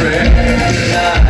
friend.